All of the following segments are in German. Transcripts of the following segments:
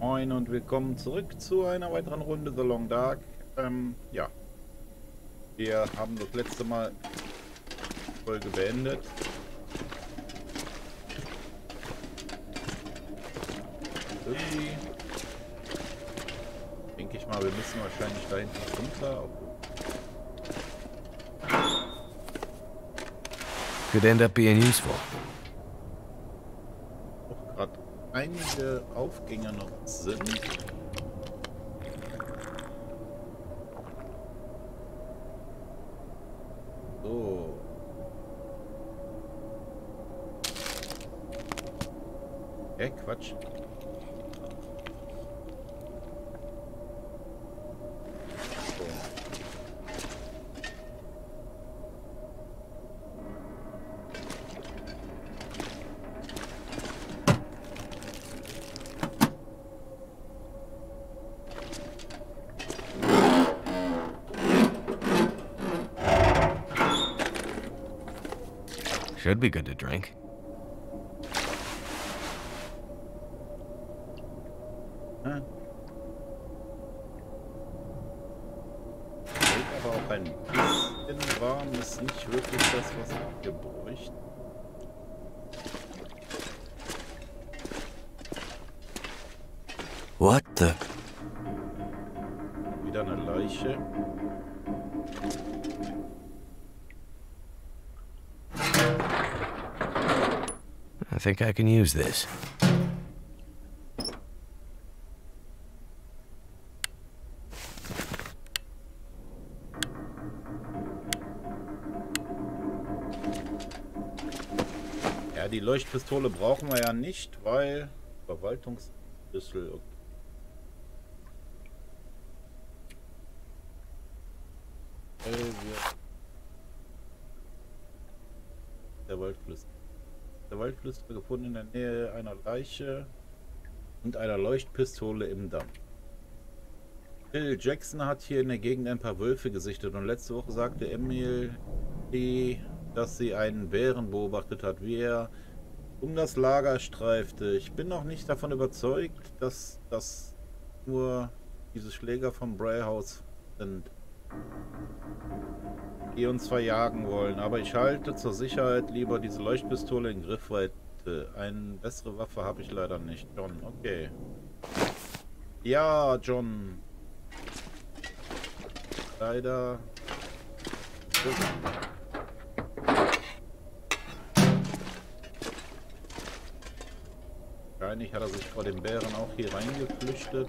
Moin und willkommen zurück zu einer weiteren Runde The Long Dark. Ähm, ja. Wir haben das letzte Mal Folge beendet. Irgendwie denke ich mal, wir müssen wahrscheinlich da hinten runter. Could end up being useful. Auch gerade einige Aufgänge noch sind. Should be good to drink. Think I can use this. Ja, die Leuchtpistole brauchen wir ja nicht, weil Verwaltungsschlüssel. Okay. Äh, Der Waldflüster. Der Waldflüster gefunden in der Nähe einer Leiche und einer Leuchtpistole im Damm. Bill Jackson hat hier in der Gegend ein paar Wölfe gesichtet und letzte Woche sagte Emil, dass sie einen Bären beobachtet hat, wie er um das Lager streifte. Ich bin noch nicht davon überzeugt, dass das nur diese Schläger vom Brayhaus sind, die uns verjagen wollen. Aber ich halte zur Sicherheit lieber diese Leuchtpistole in Griffweite. Eine bessere Waffe habe ich leider nicht. John, okay. Ja, John. Leider. Wahrscheinlich hat er sich vor den Bären auch hier reingeflüchtet.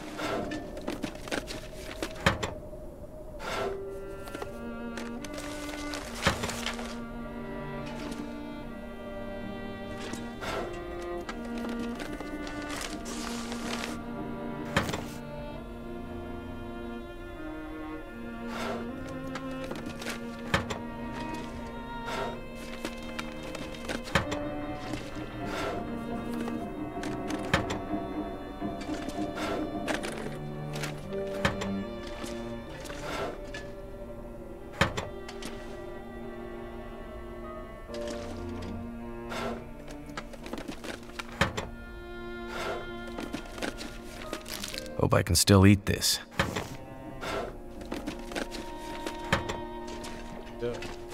I can still eat this.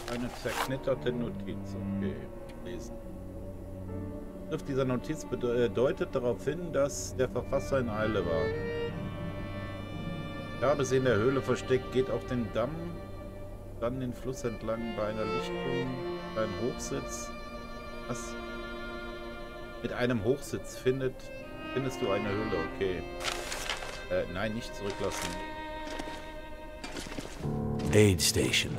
Eine zerknitterte Notiz. Okay, lesen. Schrift dieser Notiz äh, deutet darauf hin, dass der Verfasser in Eile war. Ich habe sie in der Höhle versteckt, geht auf den Damm, dann den Fluss entlang bei einer Lichtung, beim Hochsitz. Was? Mit einem Hochsitz findet, findest du eine Höhle, okay. Äh, nein, nicht zurücklassen. Aid station.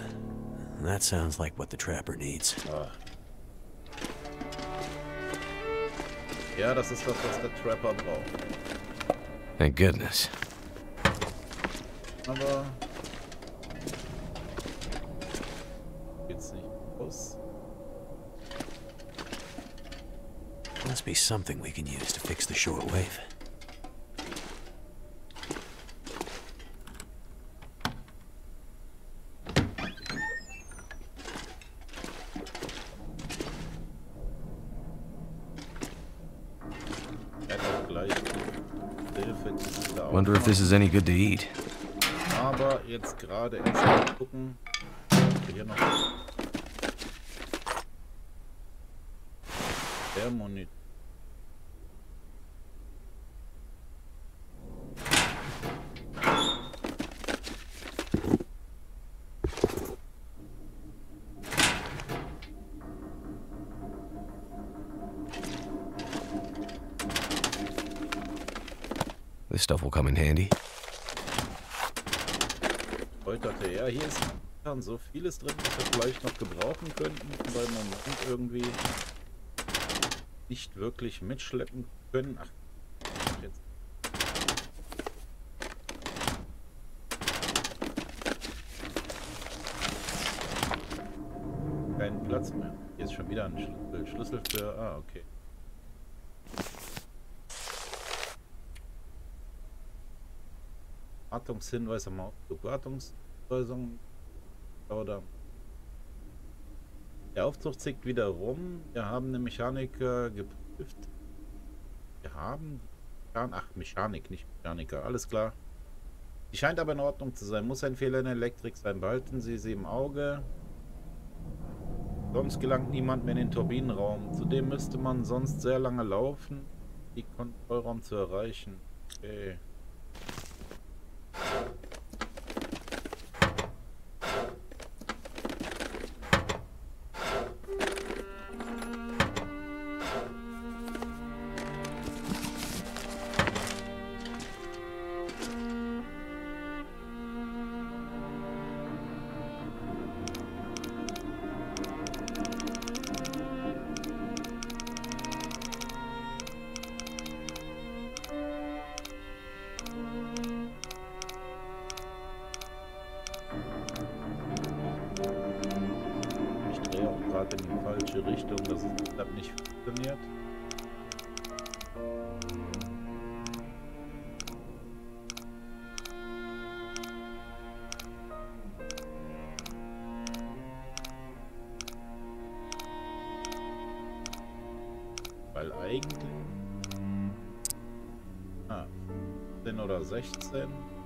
That sounds like what the trapper needs. Ah. Ja, das ist das, was der Trapper braucht. Thank goodness. Aber... Geht's nicht aus. Must be something we can use to fix the shortwave. Wonder if this is any good to eat. Aber jetzt gerade erst mal gucken. Hier noch. Der Monitor. Stuff will come in handy. Polterte er. Hier ist so vieles drin, was wir vielleicht noch gebrauchen könnten, weil Moment irgendwie nicht wirklich mitschleppen können. Ach, jetzt. Keinen Platz mehr. Hier ist schon wieder ein Schlüssel. Schlüssel für. Ah, okay. Wartungshinweis am Aufzug. Wartungsweisung. Oder. Der Aufzug zickt wieder rum. Wir haben den Mechaniker geprüft. Wir haben. Ach, Mechanik, nicht Mechaniker. Alles klar. Die scheint aber in Ordnung zu sein. Muss ein Fehler in der Elektrik sein. Behalten Sie sie im Auge. Sonst gelangt niemand mehr in den Turbinenraum. Zudem müsste man sonst sehr lange laufen, die Kontrollraum zu erreichen. Okay. Gerade in die falsche Richtung, es deshalb nicht funktioniert. Weil eigentlich... Ah, 15 oder 16...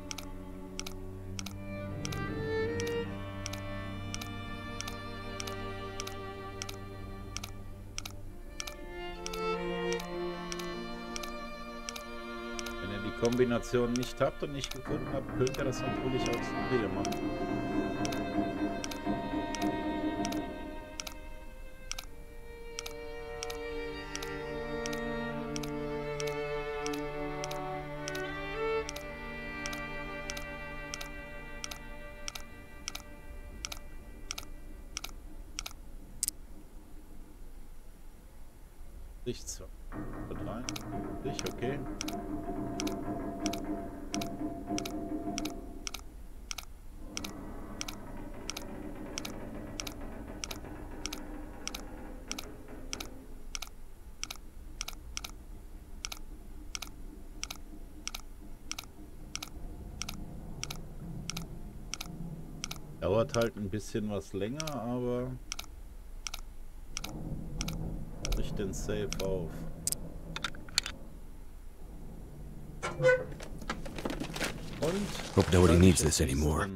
Kombination nicht habt und nicht gefunden habt, könnt ihr das natürlich auch so hier machen. Sich zwei. Sich, okay. Dauert halt ein bisschen was länger, aber bricht den Safe auf. Hope nobody needs this anymore.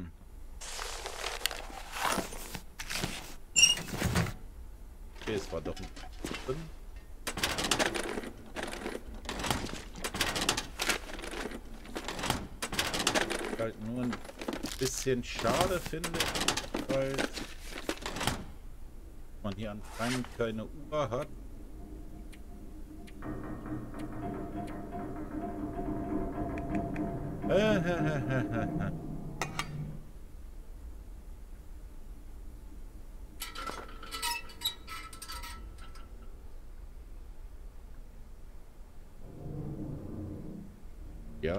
Okay, es war doch ein. Halt nur ein bisschen schade finde, weil man hier anscheinend keine Uhr hat.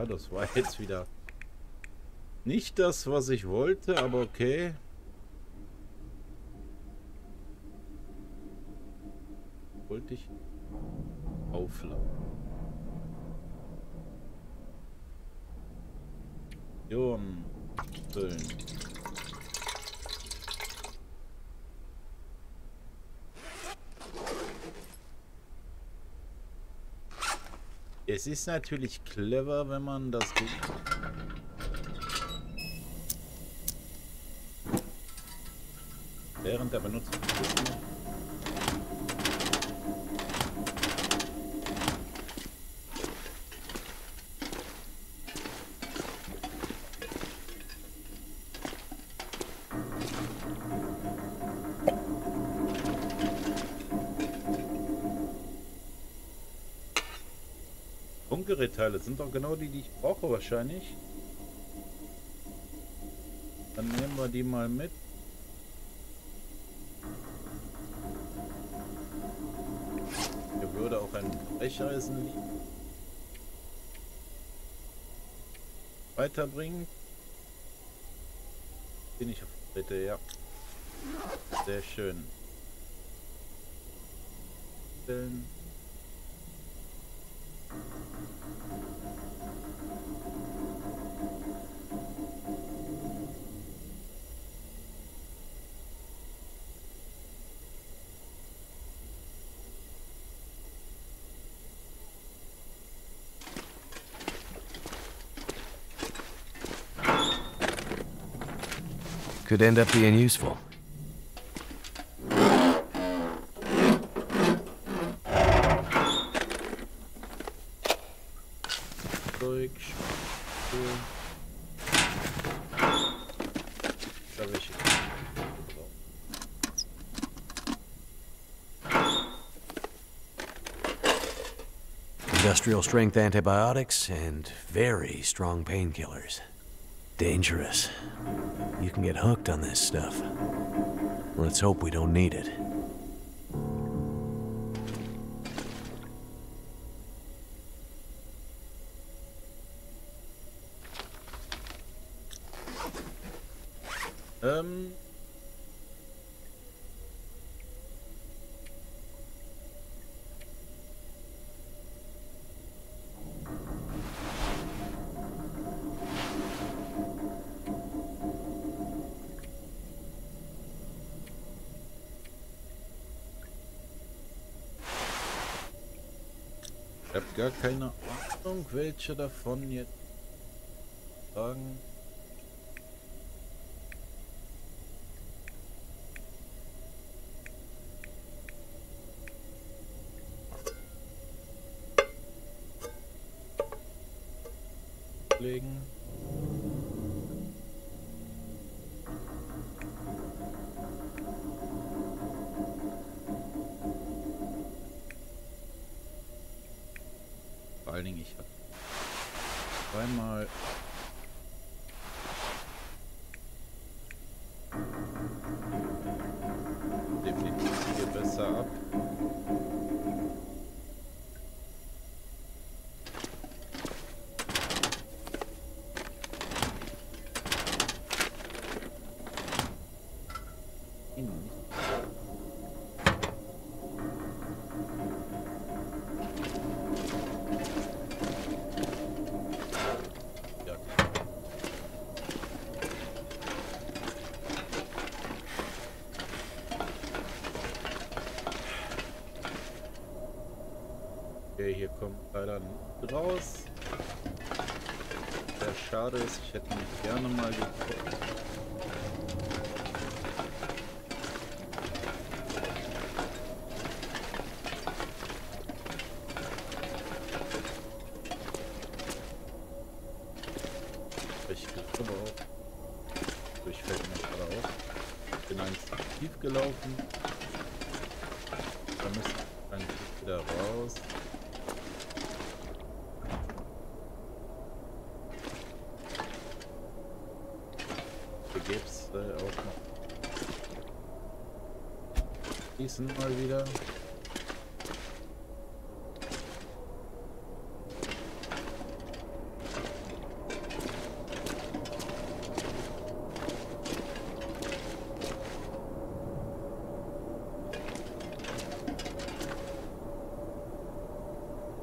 Das war jetzt wieder nicht das, was ich wollte, aber okay. Wollte ich aufladen. Jon, füllen. Es ist natürlich clever, wenn man das Ding während der Benutzung Funkgerätteile sind doch genau die, die ich brauche wahrscheinlich. Dann nehmen wir die mal mit. Hier würde auch ein Brecheisen liegen. Weiterbringen. Bin ich auf bitte, ja. Sehr schön. Stellen. Could end up being useful. Industrial strength antibiotics and very strong painkillers. Dangerous. You can get hooked on this stuff. Let's hope we don't need it. Ähm. Gar keine Ahnung, welche davon jetzt sagen. Allen Dingen, ich habe zweimal raus. Sehr schade ist, ich hätte mich gerne mal geguckt. Ich glaube auch. Durchfällt mir gerade auf. Ich bin eins tief gelaufen. Da müsste ich eigentlich wieder raus. gäbe es äh, auch noch. Schießen mal wieder.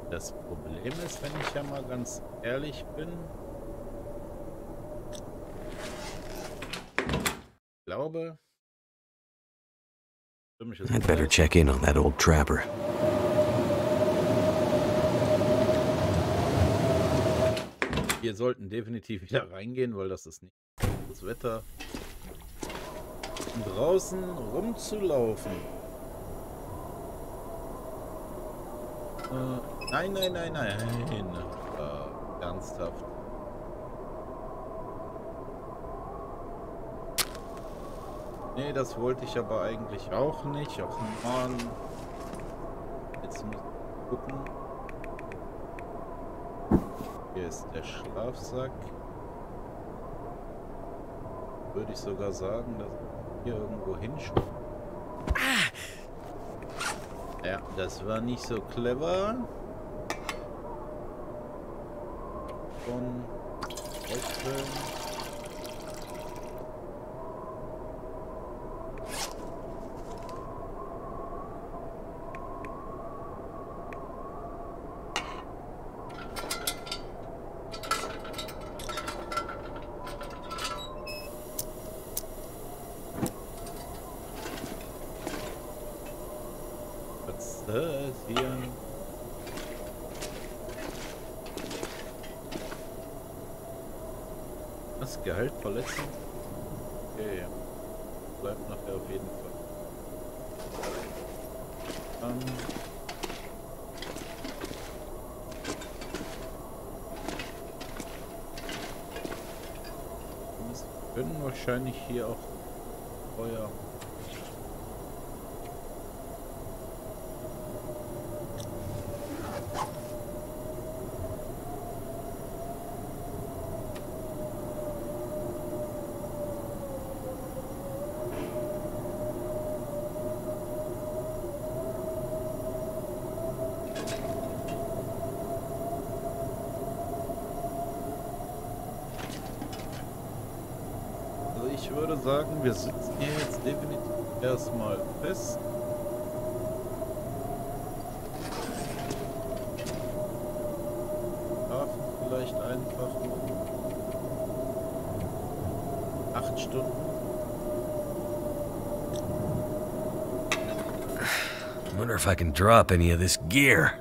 Das Problem ist, wenn ich ja mal ganz ehrlich bin, glaube, I'd better check in on that old trapper. Wir sollten definitiv wieder reingehen, weil das ist nicht das Wetter. Draußen rumzulaufen. Äh, nein, nein, nein, nein. Äh, ernsthaft. Nee, das wollte ich aber eigentlich auch nicht. Ach man. Jetzt muss ich gucken. Hier ist der Schlafsack. Würde ich sogar sagen, dass hier irgendwo hinschaut. Ja, das war nicht so clever. Von Wechseln. Was ist das hier? Verletzen? Okay. Bleibt nachher auf jeden Fall. Ähm. Wir können wahrscheinlich hier auch Feuer Also ich würde sagen, wir sitzen hier jetzt definitiv erstmal fest. Schlafen vielleicht einfach acht Stunden. Wonder if I can drop any of this gear.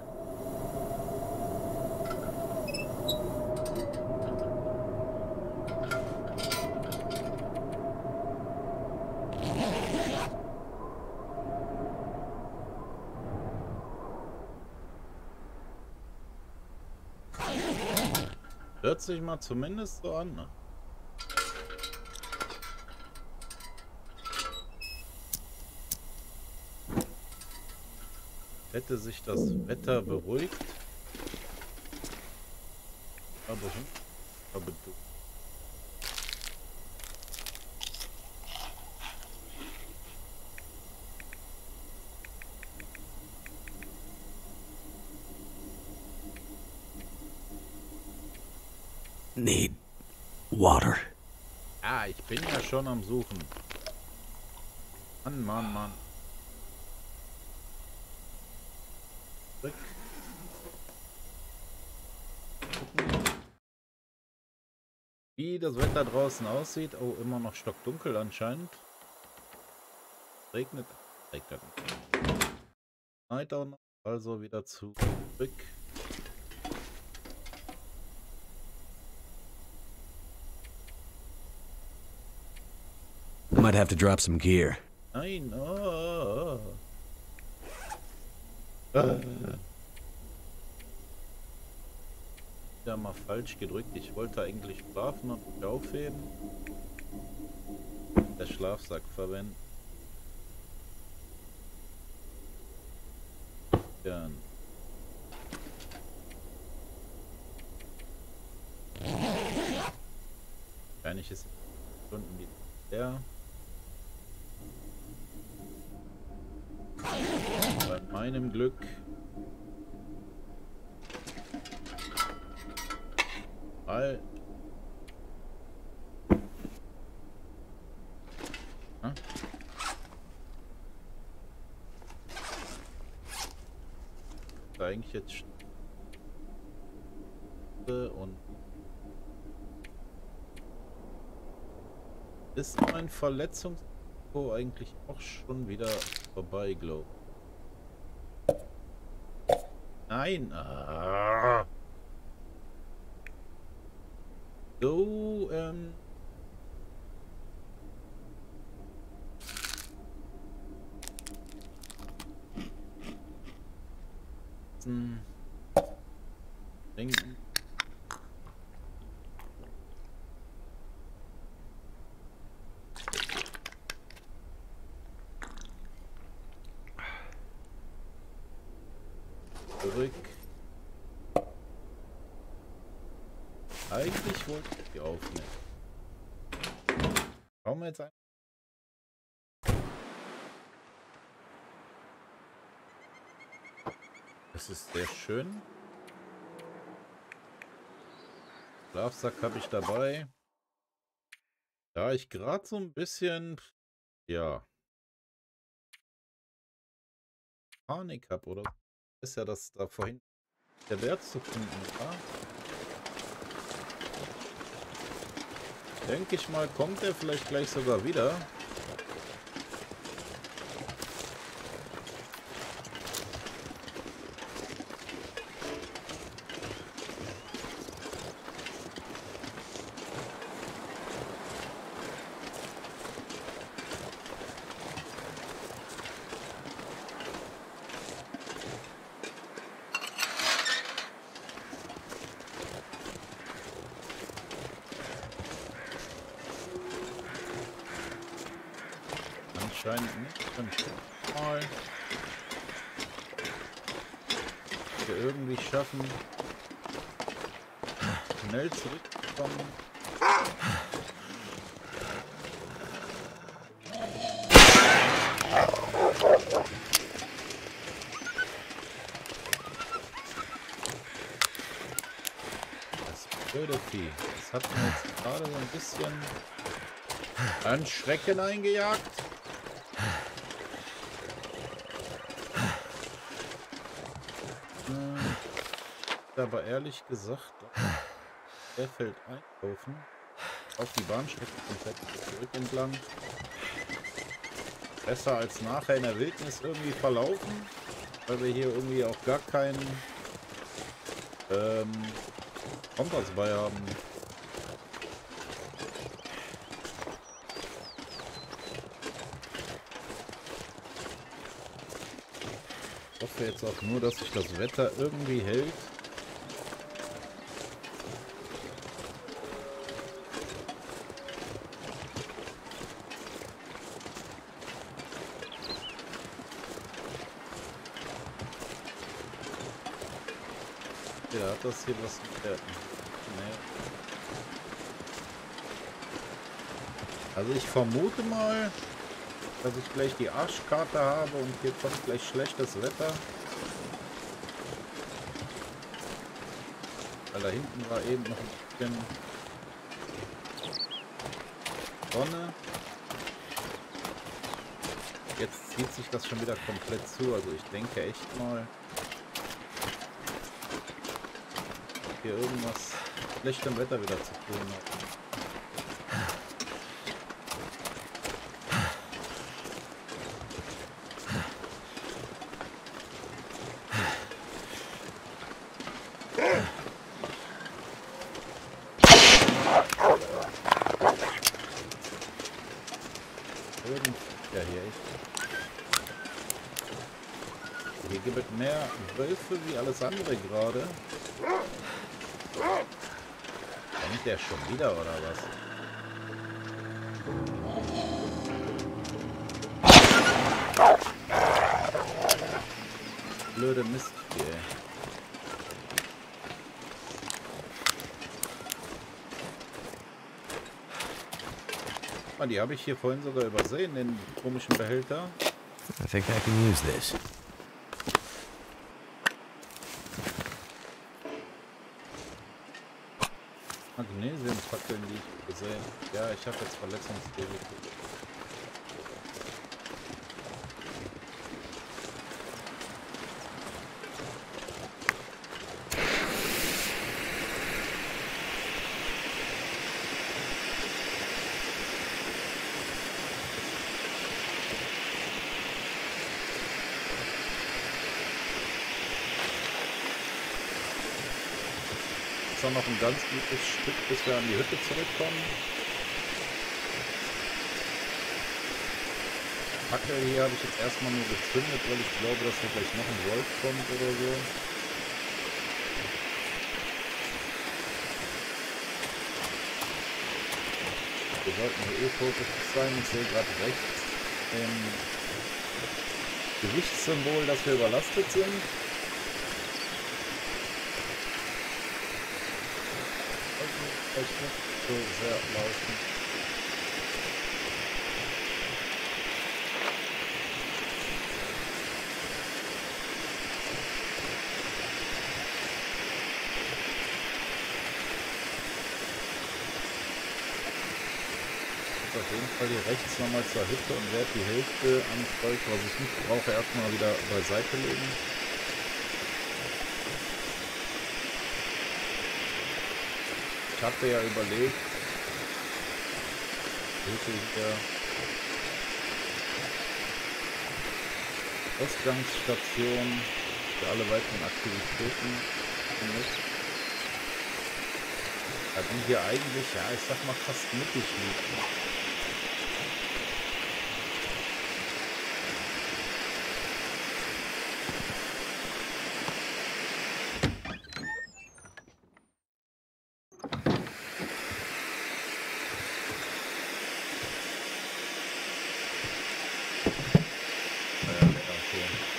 Sich mal zumindest so an. Ne? Hätte sich das Wetter beruhigt. Aber, hm, aber du. Water. Ah, ich bin ja schon am Suchen. Mann, Mann, Mann. Wie das Wetter draußen aussieht. Oh, immer noch stockdunkel anscheinend. Regnet. Regnet. Noch. Also wieder zurück. Might have to drop some gear. Oh. Ah. Ja, mal falsch gedrückt. Ich wollte eigentlich und mich aufheben. Der Schlafsack verwenden. Ja. Wahrscheinlich ist Stunden die Der. Bei meinem Glück. All. Hm? Eigentlich jetzt und ist mein Verletzungsrisiko eigentlich auch schon wieder vorbei, glaube Nein. Ah. So, ähm. Hm. Denken. zurück. Eigentlich wollte ich die aufnehmen. Schauen wir jetzt ein. Das ist sehr schön. Schlafsack habe ich dabei. Da ich gerade so ein bisschen, ja, Panik habe oder ist ja, dass da vorhin der Wert zu finden war. Denke ich mal, kommt er vielleicht gleich sogar wieder. anscheinend nicht. Dann mal. Irgendwie schaffen, schnell zurückzukommen. Das blöde Vieh. Das hat mir jetzt gerade so ein bisschen an Schrecken eingejagt. Aber ehrlich gesagt, er fällt einkaufen. Auf die Bahnstrecke komplett zurück entlang. Besser als nachher in der Wildnis irgendwie verlaufen. Weil wir hier irgendwie auch gar keinen ähm, Kompass bei haben. Ich hoffe jetzt auch nur, dass sich das Wetter irgendwie hält. Das hier was der... Nee. Also ich vermute mal, dass ich gleich die Arschkarte habe und hier kommt gleich schlechtes Wetter. Weil da hinten war eben noch ein bisschen Sonne. Jetzt zieht sich das schon wieder komplett zu. Also ich denke echt mal, hier irgendwas schlechtem Wetter wieder zu tun hat. Hier gibt es mehr Wölfe wie alles andere gerade. Kommt der schon wieder oder was? Blöde Mist hier. Ah, die habe ich hier vorhin sogar übersehen, den komischen Behälter. I think I can use this. Magnesiumfackeln, die ich gesehen. Ja, ich habe jetzt Verletzungsrisiko. Noch ein ganz gutes Stück, bis wir an die Hütte zurückkommen. Fackel hier habe ich jetzt erstmal nur gezündet, weil ich glaube, dass hier gleich noch ein Wolf kommt oder so. Wir sollten hier eh fokussiert sein. Ich sehe gerade rechts im Gewichtssymbol, dass wir überlastet sind. Also, ich nicht so sehr laufen. Auf jeden Fall hier rechts nochmal zur Hütte und werde die Hälfte an Zeug, was ich nicht brauche, erstmal wieder beiseite legen. Ich hatte ja überlegt, Hütte hier Ausgangsstation für alle weiteren Aktivitäten die hier eigentlich, ja, ich sag mal fast mittig liegen. Ja, ja, okay.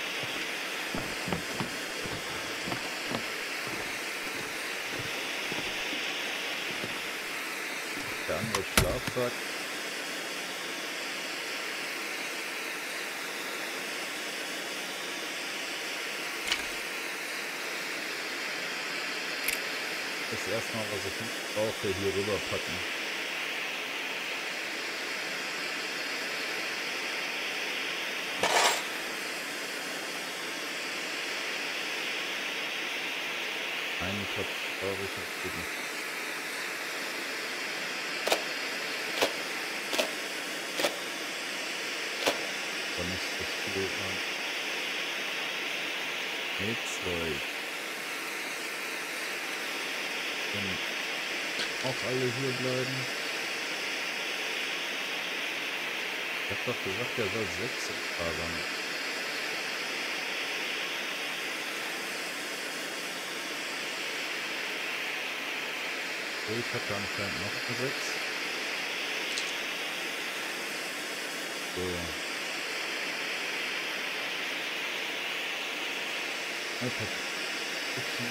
Der andere Schlafsack. Das erstmal, was ich nicht brauche, hier rüber packen. Einen Topf brauche ich noch für die Aber nicht so viel an Nähzeug. Können auch alle hier bleiben. Ich hab doch gesagt, er soll sechs fahren. So, ich habe da anscheinend noch eine sechs. So. iPad. Okay.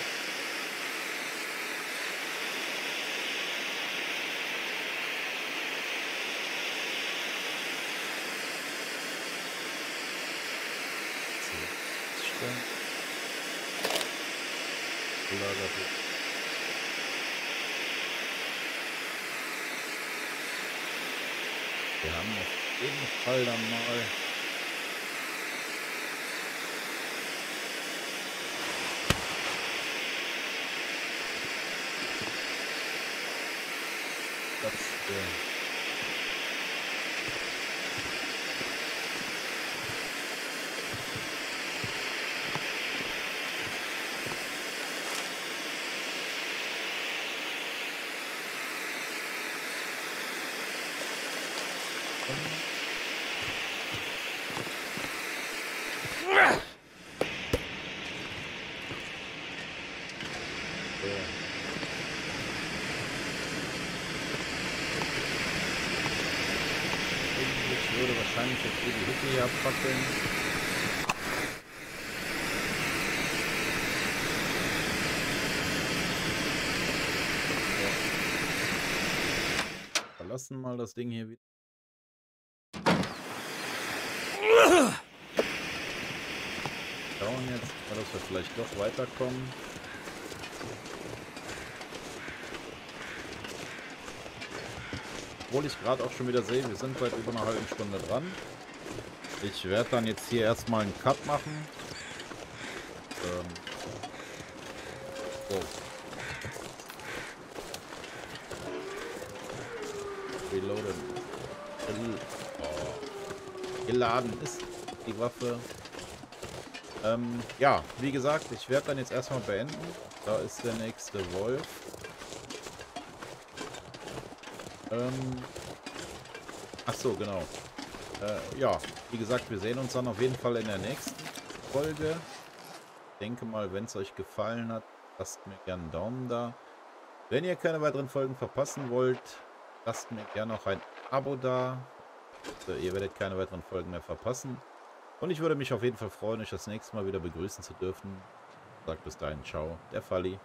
So, stellen. Gelagert. Wir haben auf jeden Fall dann mal. Platz für abfackeln. Verlassen mal das Ding hier wieder. Schauen jetzt, dass wir vielleicht doch weiterkommen. Obwohl ich gerade auch schon wieder sehe, wir sind weit über einer halben Stunde dran. Ich werde dann jetzt hier erstmal einen Cut machen. Ähm. Oh. Reloaden. Oh. Geladen ist die Waffe. Ähm, ja, wie gesagt, ich werde dann jetzt erstmal beenden. Da ist der nächste Wolf. Ähm, ach so, genau. Äh, ja, wie gesagt, wir sehen uns dann auf jeden Fall in der nächsten Folge. Ich denke mal, wenn es euch gefallen hat, lasst mir gerne einen Daumen da. Wenn ihr keine weiteren Folgen verpassen wollt, lasst mir gerne noch ein Abo da. Also, ihr werdet keine weiteren Folgen mehr verpassen. Und ich würde mich auf jeden Fall freuen, euch das nächste Mal wieder begrüßen zu dürfen. Sagt bis dahin, ciao, der Falli.